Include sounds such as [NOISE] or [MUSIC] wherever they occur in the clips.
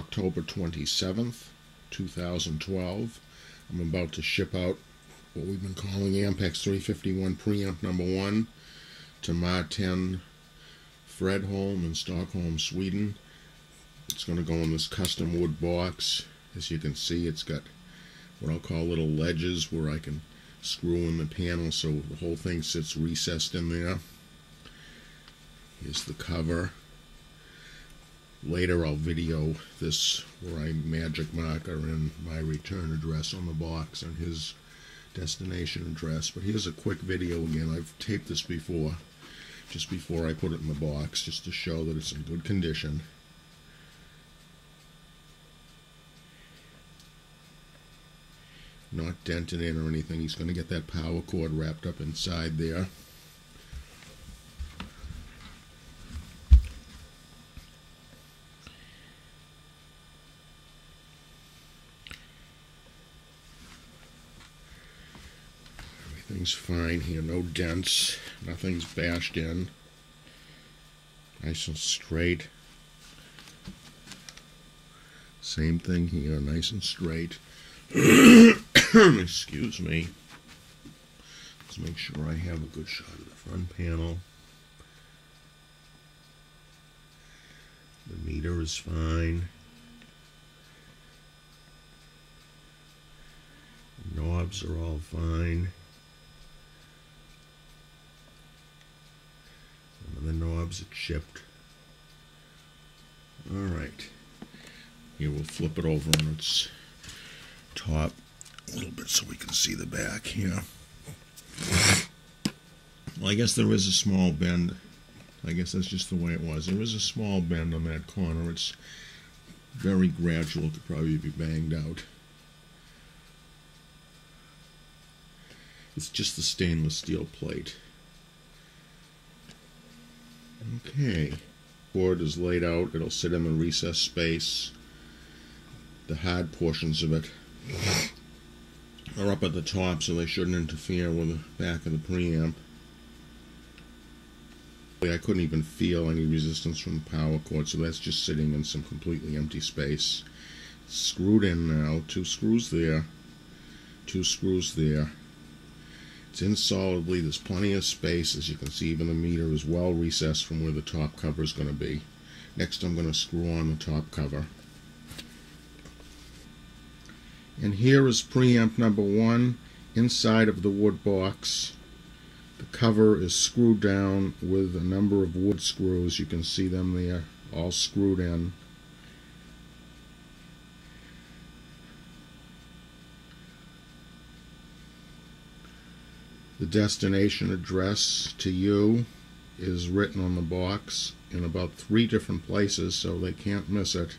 October 27th, 2012. I'm about to ship out what we've been calling Ampex 351 preamp number one to my Martin Fredholm in Stockholm, Sweden. It's going to go in this custom wood box. As you can see, it's got what I'll call little ledges where I can screw in the panel so the whole thing sits recessed in there. Here's the cover. Later I'll video this where I magic marker in my return address on the box and his destination address. But here's a quick video again. I've taped this before, just before I put it in the box, just to show that it's in good condition. Not dented in or anything. He's going to get that power cord wrapped up inside there. Everything's fine here, no dents, nothing's bashed in. Nice and straight. Same thing here, nice and straight. [COUGHS] Excuse me. Let's make sure I have a good shot of the front panel. The meter is fine. knobs are all fine. the knobs are chipped. Alright. Here we'll flip it over on its top a little bit so we can see the back here. Well, I guess there is a small bend. I guess that's just the way it was. There is a small bend on that corner. It's very gradual. It Could probably be banged out. It's just the stainless steel plate. Okay. Board is laid out. It'll sit in the recess space. The hard portions of it are up at the top so they shouldn't interfere with the back of the preamp. I couldn't even feel any resistance from the power cord, so that's just sitting in some completely empty space. Screwed in now, two screws there, two screws there. It's in solidly, there's plenty of space, as you can see even the meter is well recessed from where the top cover is going to be. Next I'm going to screw on the top cover. And here is preamp number one inside of the wood box. The cover is screwed down with a number of wood screws. You can see them there, all screwed in. The destination address to you is written on the box in about three different places so they can't miss it.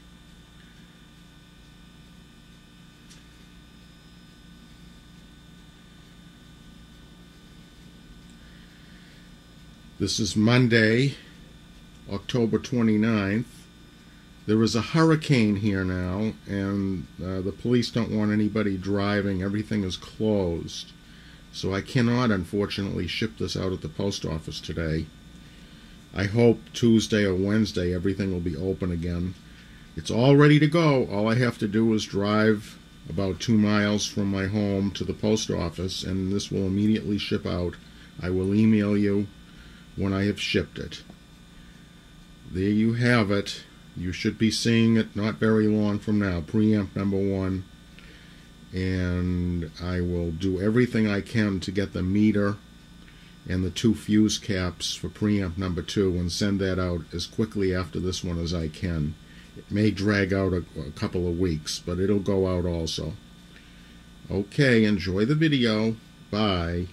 This is Monday, October 29th. There is a hurricane here now, and uh, the police don't want anybody driving. Everything is closed. So I cannot, unfortunately, ship this out at the post office today. I hope Tuesday or Wednesday everything will be open again. It's all ready to go. All I have to do is drive about two miles from my home to the post office, and this will immediately ship out. I will email you when I have shipped it. There you have it. You should be seeing it not very long from now. Preamp number one. And I will do everything I can to get the meter and the two fuse caps for preamp number two and send that out as quickly after this one as I can. It may drag out a, a couple of weeks, but it'll go out also. Okay, enjoy the video. Bye.